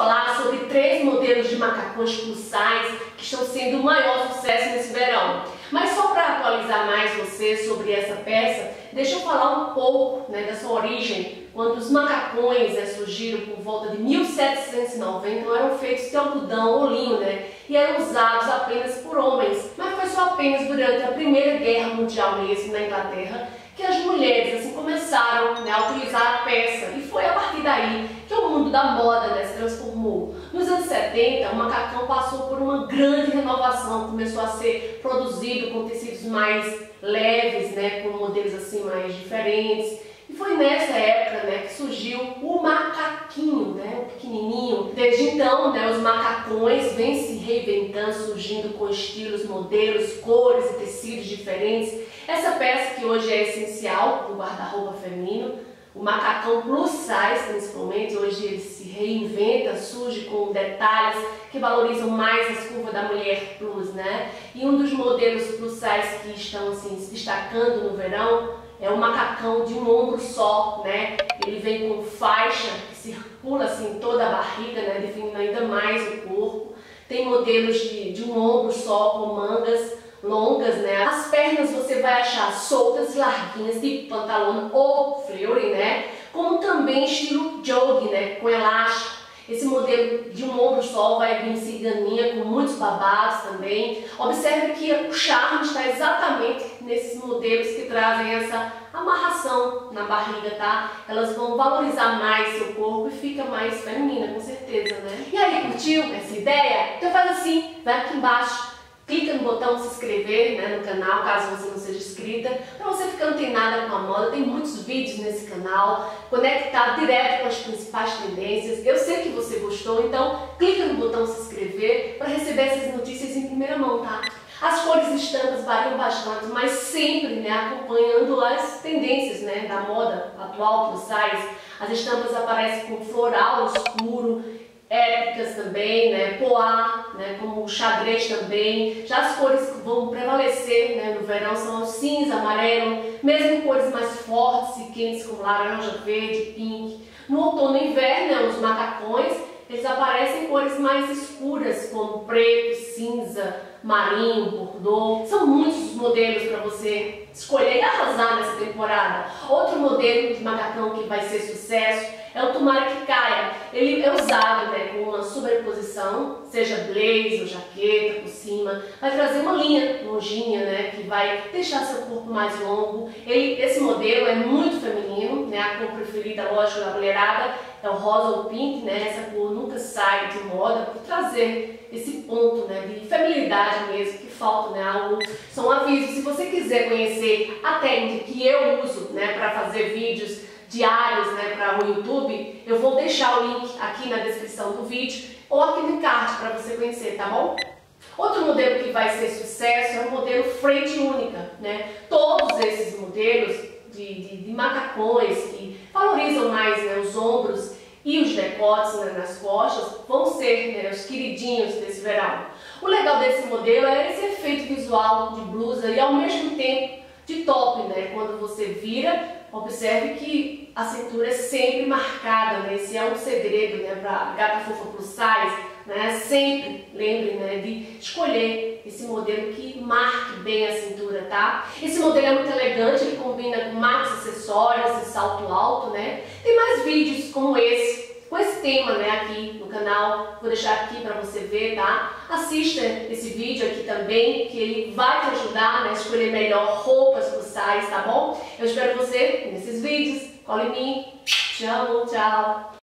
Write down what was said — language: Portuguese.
falar sobre três modelos de macacões plus size que estão sendo o maior sucesso nesse verão. Mas só para atualizar mais você sobre essa peça, deixa eu falar um pouco né, da sua origem. Quando os macacões né, surgiram por volta de 1790, eram feitos de algodão ou linho, né? E eram usados apenas por homens. Mas foi só apenas durante a Primeira Guerra Mundial mesmo na Inglaterra que as mulheres assim começaram né, a utilizar a peça e foi a partir daí que o mundo da moda né, se transformou. Nos anos 70, o macacão passou por uma grande renovação, começou a ser produzido com tecidos mais leves, né, com modelos assim mais diferentes. Foi nessa época né, que surgiu o macaquinho, né, o pequenininho. Desde então, né, os macacões vêm se reinventando, surgindo com estilos, modelos, cores e tecidos diferentes. Essa peça que hoje é essencial no guarda-roupa feminino, o macacão plus size principalmente, hoje ele se reinventa, surge com detalhes que valorizam mais as curvas da mulher plus, né? E um dos modelos plus size que estão assim, se destacando no verão é o macacão de um ombro só, né? Ele vem com faixa que circula assim toda a barriga, né? Definindo ainda mais o corpo. Tem modelos de, de um ombro só com mangas longas, né? As pernas você vai achar soltas, larguinhas, de pantalão ou fleury, né? Como também estilo jogging, né? Com elástico. Esse modelo de um ombro só vai vir ciganinha com muitos babados também. Observe que o charme está exatamente nesses modelos que trazem essa amarração na barriga, tá? Elas vão valorizar mais seu corpo e fica mais feminina, com certeza, né? E aí, curtiu essa ideia? Então faz assim, vai aqui embaixo clica no botão se inscrever né, no canal, caso você não seja inscrita, para você ficar antenada com a moda. Tem muitos vídeos nesse canal, conectado direto com as principais tendências. Eu sei que você gostou, então clica no botão se inscrever para receber essas notícias em primeira mão, tá? As cores variam bastante, mas sempre né, acompanhando as tendências né, da moda atual, plus size. As estampas aparecem com floral escuro, épicas também, né, poá, né, como o xadrez também. Já as cores que vão prevalecer né, no verão são o cinza, amarelo, mesmo cores mais fortes e quentes como laranja, verde, pink. No outono e inverno, né, os macacões, eles aparecem em cores mais escuras, como preto, cinza, marinho, bordô. São muitos modelos para você escolher e arrasar nessa temporada. Outro modelo de macacão que vai ser sucesso é o tomara que caia. Ele é usado né, com uma sobreposição, seja blazer jaqueta por cima, vai trazer uma linha longinha, né, que vai deixar seu corpo mais longo. Ele, esse modelo é muito feminino, a cor preferida, lógico, da mulherada é o rosa ou pink, né, essa cor nunca sai de moda por trazer esse ponto né, de feminilidade mesmo que falta, né, algo, são avisos. Se você quiser conhecer a técnica que eu uso né, para fazer vídeos diários né, para o YouTube, eu vou deixar o link aqui na descrição do vídeo ou aqui no card para você conhecer, tá bom? Outro modelo que vai ser sucesso é o modelo frente única, né? Todos esses modelos de, de, de macacões que valorizam mais né, os ombros e os decotes né, nas costas vão ser né, os queridinhos desse verão. O legal desse modelo é esse efeito visual de blusa e ao mesmo tempo de top, né? Quando você vira, observe que a cintura é sempre marcada, né? Esse é um segredo, né? Para gata fofa plus size, né? Sempre lembre, né? De escolher esse modelo que marque bem a cintura, tá? Esse modelo é muito elegante, ele combina com mais acessórios e salto alto, né? Tem mais vídeos como esse com esse tema né, aqui no canal. Vou deixar aqui para você ver, tá? Assista esse vídeo aqui também, que ele vai te ajudar né, a escolher melhor roupas plus size, tá bom? Eu espero você nesses vídeos. Cola em mim. Amo, tchau.